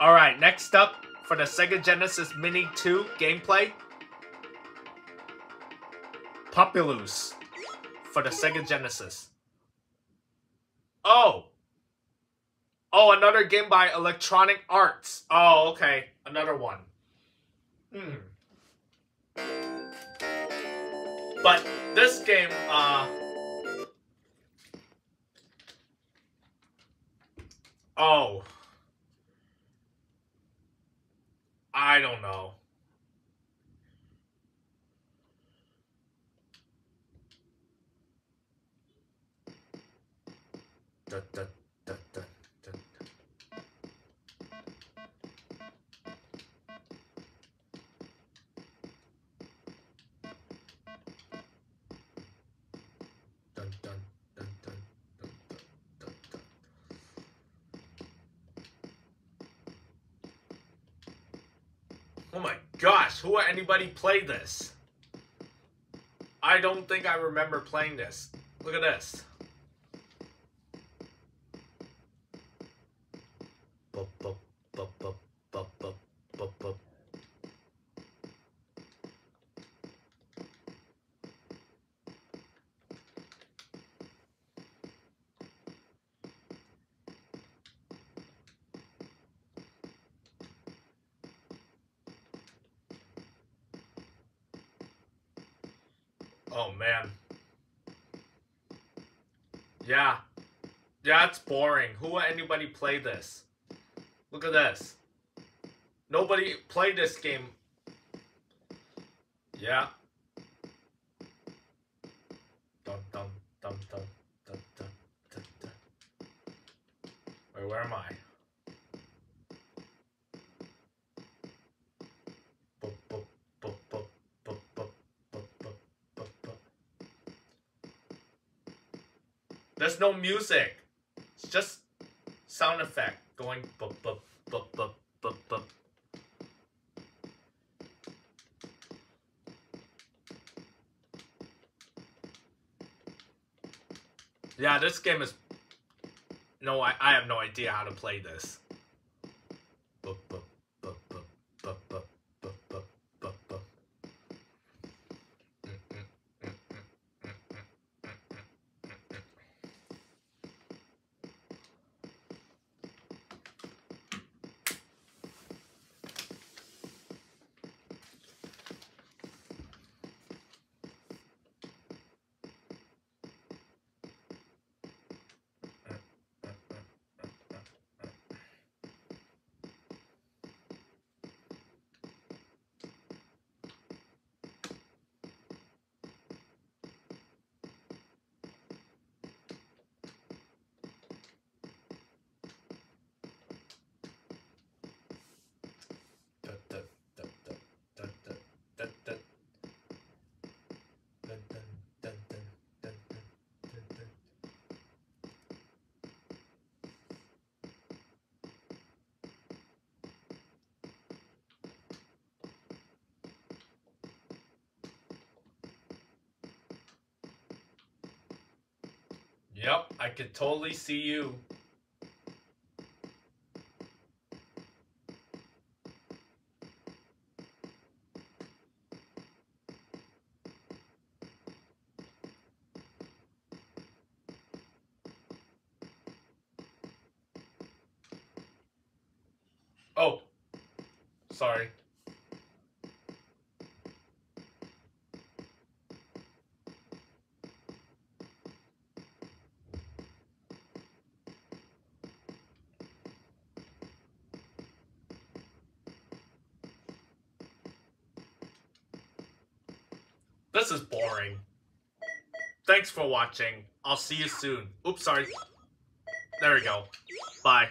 Alright, next up for the Sega Genesis Mini 2 gameplay. Populous for the Sega Genesis. Oh! Oh, another game by Electronic Arts. Oh, okay. Another one. Hmm. But this game, uh... Oh. I don't know. Da, da, Oh my gosh, who anybody play this? I don't think I remember playing this. Look at this. Oh man. Yeah. Yeah, it's boring. Who would anybody play this? Look at this. Nobody played this game. Yeah. Dum dum dum dum dum dum dum. Wait, where am I? There's no music. It's just sound effect going bup bup bup bup bup bup. Yeah, this game is. No, I, I have no idea how to play this. Yep, I could totally see you. Oh, sorry. This is boring. Thanks for watching. I'll see you soon. Oops, sorry. There we go. Bye.